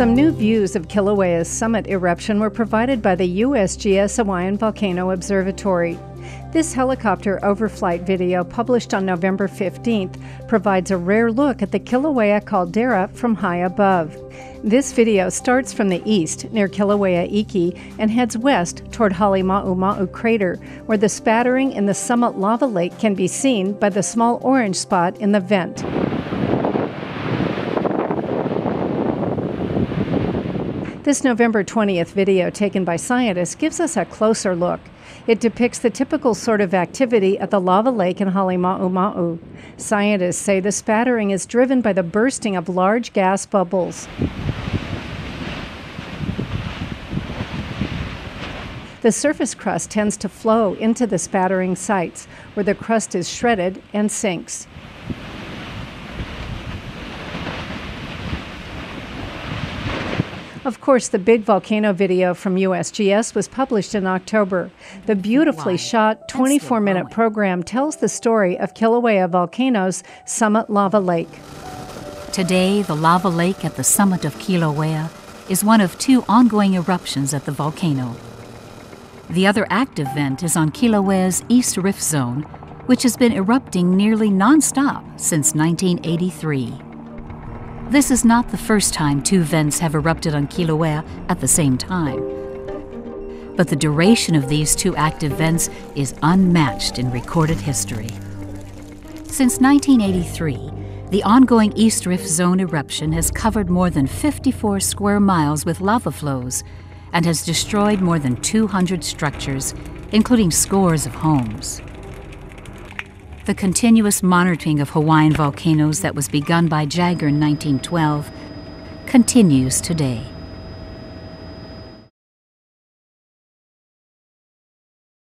Some new views of Kilauea's summit eruption were provided by the USGS Hawaiian Volcano Observatory. This helicopter overflight video, published on November 15th, provides a rare look at the Kilauea caldera from high above. This video starts from the east near Kilauea Iki and heads west toward Halemaumau crater, where the spattering in the summit lava lake can be seen by the small orange spot in the vent. This November 20th video taken by scientists gives us a closer look. It depicts the typical sort of activity at the lava lake in Halemaumau. Scientists say the spattering is driven by the bursting of large gas bubbles. The surface crust tends to flow into the spattering sites, where the crust is shredded and sinks. Of course, the big volcano video from USGS was published in October. The beautifully shot 24 minute program tells the story of Kilauea Volcano's Summit Lava Lake. Today, the lava lake at the summit of Kilauea is one of two ongoing eruptions at the volcano. The other active vent is on Kilauea's East Rift Zone, which has been erupting nearly nonstop since 1983. This is not the first time two vents have erupted on Kilauea at the same time. But the duration of these two active vents is unmatched in recorded history. Since 1983, the ongoing East Rift Zone eruption has covered more than 54 square miles with lava flows and has destroyed more than 200 structures, including scores of homes. The continuous monitoring of Hawaiian volcanoes that was begun by Jaggar in 1912 continues today.